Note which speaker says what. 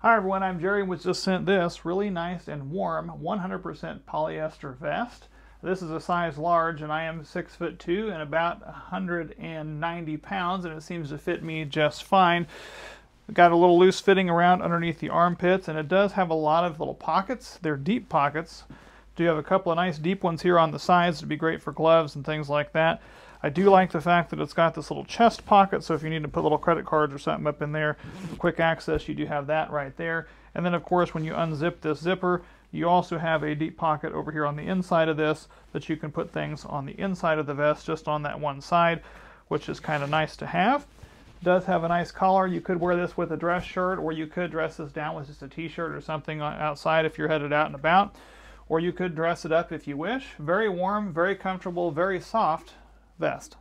Speaker 1: Hi everyone, I'm Jerry was just sent this really nice and warm 100% polyester vest. This is a size large and I am 6 foot 2 and about 190 pounds and it seems to fit me just fine. Got a little loose fitting around underneath the armpits and it does have a lot of little pockets. They're deep pockets. Do have a couple of nice deep ones here on the sides to be great for gloves and things like that. I do like the fact that it's got this little chest pocket, so if you need to put little credit cards or something up in there, quick access, you do have that right there. And then, of course, when you unzip this zipper, you also have a deep pocket over here on the inside of this that you can put things on the inside of the vest, just on that one side, which is kind of nice to have. It does have a nice collar. You could wear this with a dress shirt, or you could dress this down with just a t-shirt or something uh, outside if you're headed out and about. Or you could dress it up if you wish. Very warm, very comfortable, very soft vest.